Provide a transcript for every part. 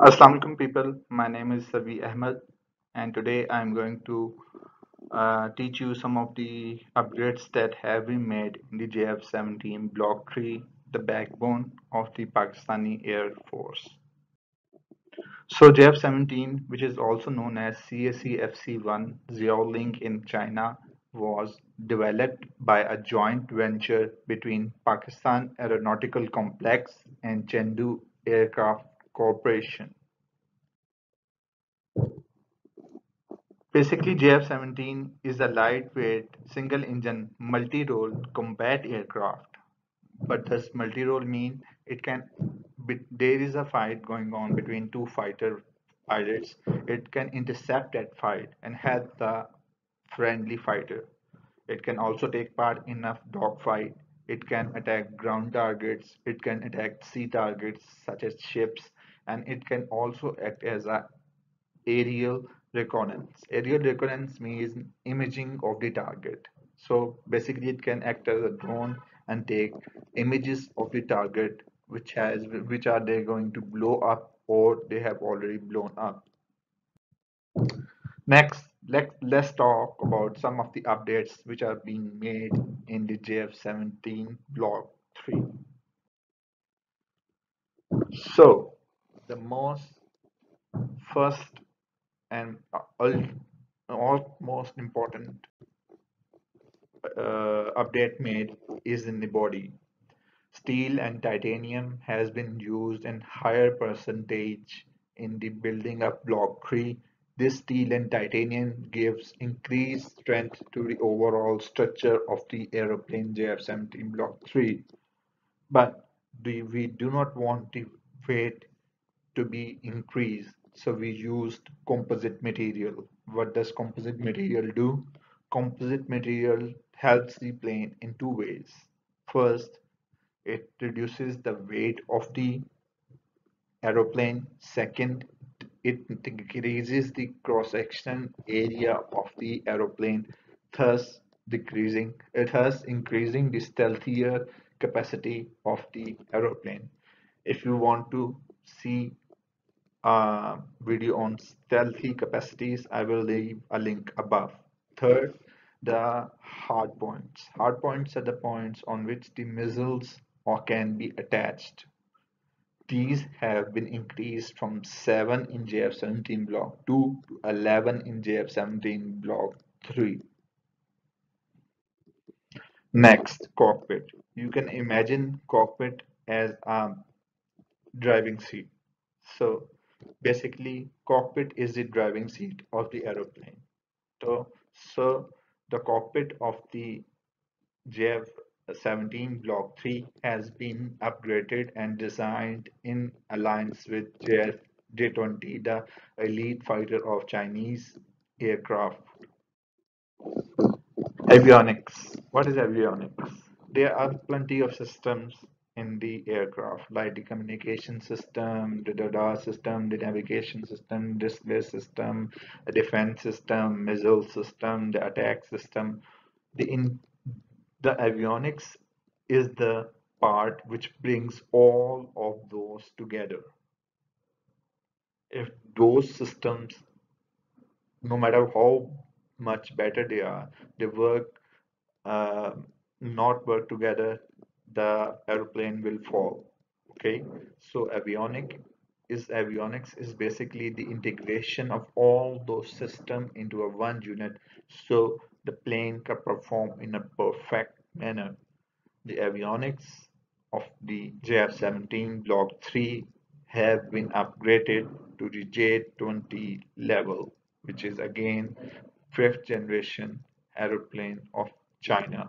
Assalamualaikum people, my name is Sabih Ahmed and today I'm going to uh, teach you some of the upgrades that have been made in the JF-17 Block 3, the backbone of the Pakistani Air Force. So JF-17, which is also known as CAC FC-1 Xiaolong in China, was developed by a joint venture between Pakistan Aeronautical Complex and Chengdu Aircraft Corporation. Basically, JF-17 is a lightweight, single-engine, multi-role combat aircraft. But does multi-role mean it can? There is a fight going on between two fighter pilots. It can intercept that fight and help the friendly fighter. It can also take part in a dogfight. It can attack ground targets. It can attack sea targets such as ships, and it can also act as a aerial reconnaissance. Aerial reconnaissance means imaging of the target. So basically it can act as a drone and take images of the target which has which are they going to blow up or they have already blown up. Next, let, let's talk about some of the updates which are being made in the JF17 block 3. So the most first and all most important uh, update made is in the body. Steel and titanium has been used in higher percentage in the building of block 3. This steel and titanium gives increased strength to the overall structure of the aeroplane JF-17 block 3. But we do not want the weight to be increased so we used composite material. What does composite material do? Composite material helps the plane in two ways. First, it reduces the weight of the aeroplane. Second, it increases the cross-section area of the aeroplane, thus decreasing it thus increasing the stealthier capacity of the aeroplane. If you want to see uh, video on stealthy capacities, I will leave a link above. Third, the hard points. Hard points are the points on which the missiles or can be attached. These have been increased from 7 in JF-17 block 2 to 11 in JF-17 block 3. Next, cockpit. You can imagine cockpit as a driving seat. So basically cockpit is the driving seat of the aeroplane. So so the cockpit of the JF-17 Block 3 has been upgraded and designed in alliance with JF J-20 the elite fighter of Chinese aircraft. Avionics. What is avionics? There are plenty of systems in the aircraft like the communication system the radar system the navigation system display system a defense system missile system the attack system. The in the avionics is the part which brings all of those together. If those systems no matter how much better they are they work uh, not work together the airplane will fall okay? So avionic is avionics is basically the integration of all those systems into a one unit so the plane can perform in a perfect manner. The avionics of the JF-17 Block 3 have been upgraded to the J-20 level which is again fifth generation aeroplane of China.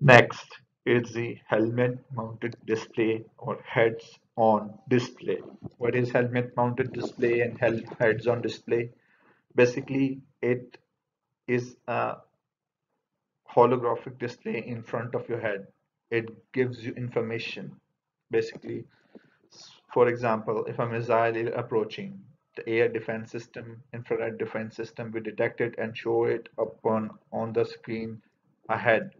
Next is the helmet mounted display or heads on display. What is helmet mounted display and heads on display? Basically, it is a holographic display in front of your head. It gives you information. Basically, for example, if a missile is approaching, the air defense system, infrared defense system will detect it and show it upon on the screen ahead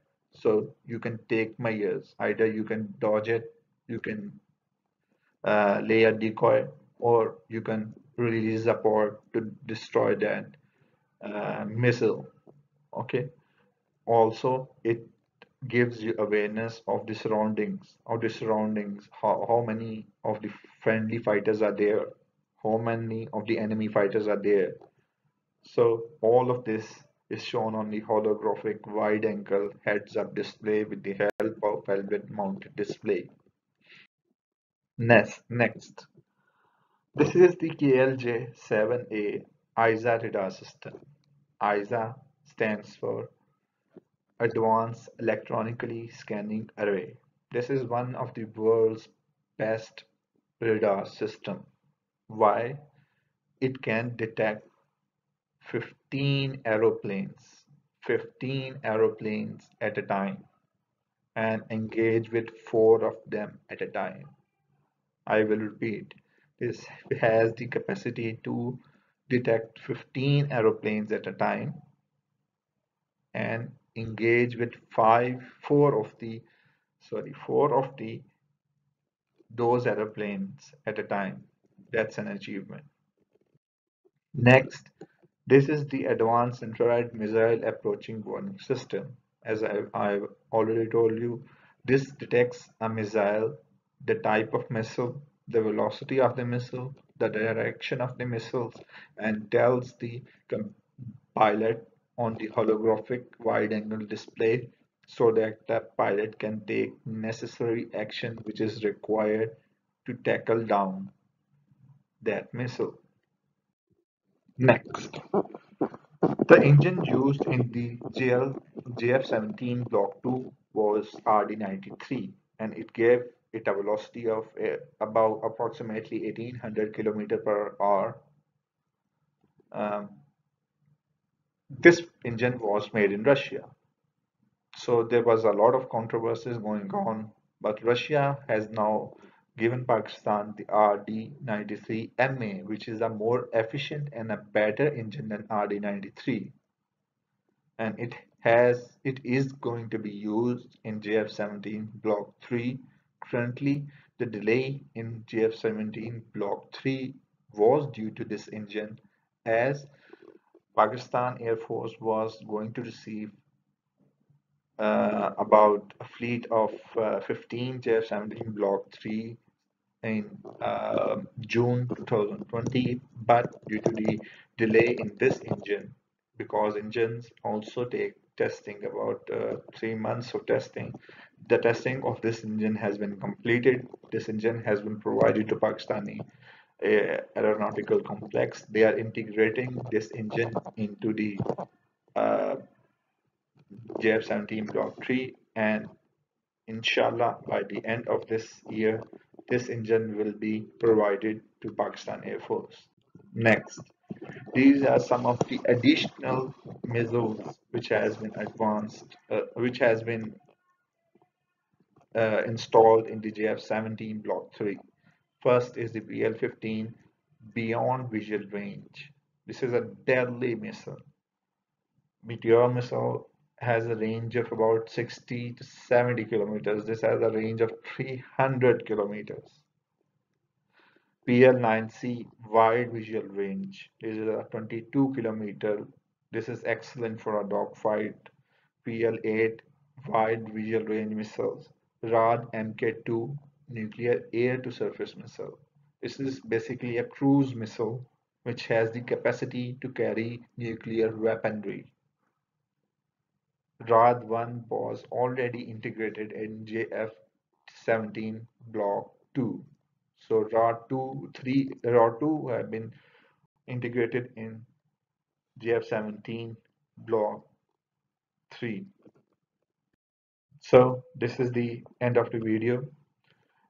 so you can take measures either you can dodge it you can uh, lay a decoy or you can release a pod to destroy that uh, missile. Okay? Also it gives you awareness of the surroundings of the surroundings. How, how many of the friendly fighters are there? How many of the enemy fighters are there? So all of this is shown on the holographic wide angle heads up display with the help of helmet mounted display next next this is the KLJ-7A AESA radar system AESA stands for Advanced Electronically Scanning Array. This is one of the world's best radar system. Why? It can detect 15 aeroplanes, 15 aeroplanes at a time and engage with four of them at a time. I will repeat, this has the capacity to detect 15 aeroplanes at a time and engage with five four of the sorry four of the those aeroplanes at a time that's an achievement next this is the advanced infrared missile approaching warning system as I've, I've already told you this detects a missile the type of missile the velocity of the missile the direction of the missiles and tells the pilot on the holographic wide-angle display so that the pilot can take necessary action which is required to tackle down that missile. Next, the engine used in the JL, JF-17 Block 2 was RD-93 and it gave it a velocity of uh, about approximately 1800 km per hour um, this engine was made in Russia. So there was a lot of controversies going on, but Russia has now given Pakistan the RD-93MA, which is a more efficient and a better engine than RD-93. And it has, it is going to be used in JF-17 Block 3. Currently, the delay in JF-17 Block 3 was due to this engine as Pakistan Air Force was going to receive uh, about a fleet of uh, 15 JF-17 Block 3 in uh, June 2020 but due to the delay in this engine because engines also take testing about uh, three months of testing the testing of this engine has been completed this engine has been provided to Pakistani aeronautical complex. They are integrating this engine into the uh, JF-17 Block 3 and inshallah by the end of this year this engine will be provided to Pakistan Air Force. Next, these are some of the additional missiles which has been advanced, uh, which has been uh, installed in the JF-17 Block 3. First is the PL-15 Beyond Visual Range. This is a deadly missile. Meteor missile has a range of about 60 to 70 kilometers. This has a range of 300 kilometers. PL9C wide visual range. Is a 22 kilometer. This is excellent for a dogfight. PL8 wide visual range missiles. RAAD MK2 nuclear air-to-surface missile. This is basically a cruise missile which has the capacity to carry nuclear weaponry. RAAD-1 was already integrated in JF-17 Block 2. So RAAD-2, 3, RAAD-2 have been integrated in JF-17 Block 3. So this is the end of the video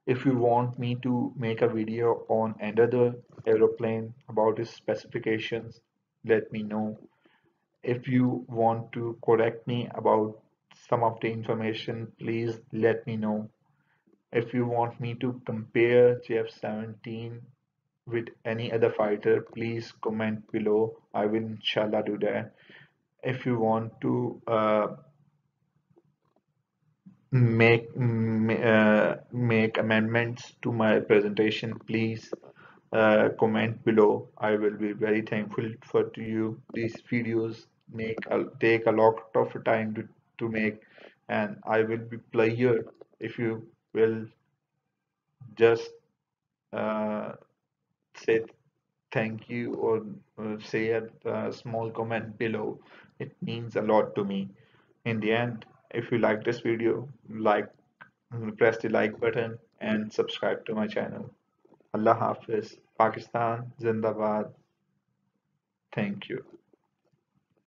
if you want me to make a video on another aeroplane about its specifications let me know if you want to correct me about some of the information please let me know. If you want me to compare JF-17 with any other fighter please comment below. I will inshallah do that. If you want to uh, make uh, make amendments to my presentation, please uh, comment below. I will be very thankful for to you. These videos make take a lot of time to, to make and I will be pleasure if you will just uh, say thank you or uh, say a small comment below. It means a lot to me. In the end, if you like this video, like press the like button and subscribe to my channel. Allah Hafiz, Pakistan, Zindabad. Thank you.